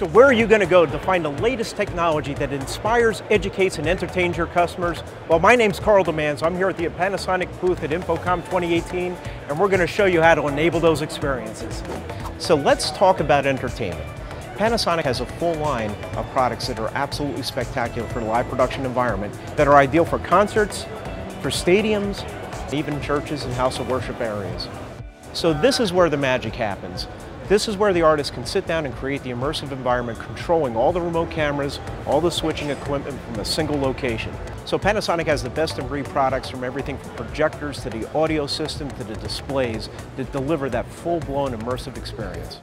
So where are you going to go to find the latest technology that inspires, educates, and entertains your customers? Well, my name's Carl Demands. I'm here at the Panasonic booth at InfoComm 2018, and we're going to show you how to enable those experiences. So let's talk about entertainment. Panasonic has a full line of products that are absolutely spectacular for the live production environment that are ideal for concerts, for stadiums, even churches and house of worship areas. So this is where the magic happens. This is where the artist can sit down and create the immersive environment controlling all the remote cameras, all the switching equipment from a single location. So Panasonic has the best in breed products from everything from projectors to the audio system to the displays that deliver that full-blown immersive experience.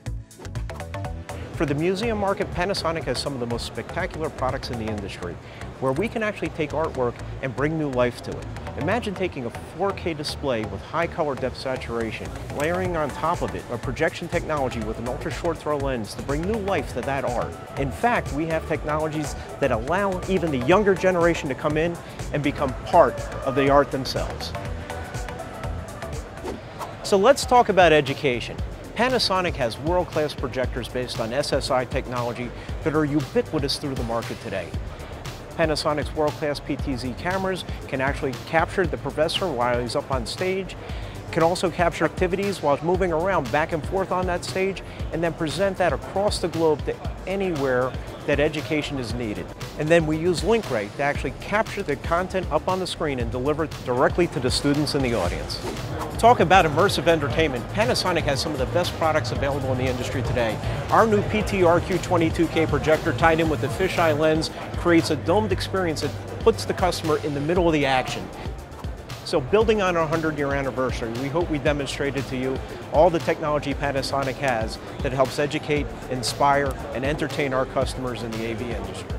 For the museum market, Panasonic has some of the most spectacular products in the industry, where we can actually take artwork and bring new life to it. Imagine taking a 4K display with high color depth saturation, layering on top of it a projection technology with an ultra short throw lens to bring new life to that art. In fact, we have technologies that allow even the younger generation to come in and become part of the art themselves. So let's talk about education. Panasonic has world-class projectors based on SSI technology that are ubiquitous through the market today. Panasonic's world-class PTZ cameras can actually capture the professor while he's up on stage, can also capture activities while moving around back and forth on that stage, and then present that across the globe to anywhere that education is needed. And then we use LinkRay to actually capture the content up on the screen and deliver it directly to the students in the audience. Talk about immersive entertainment. Panasonic has some of the best products available in the industry today. Our new PTRQ22K projector tied in with the fisheye lens creates a domed experience that puts the customer in the middle of the action. So building on our 100 year anniversary, we hope we demonstrated to you all the technology Panasonic has that helps educate, inspire, and entertain our customers in the AV industry.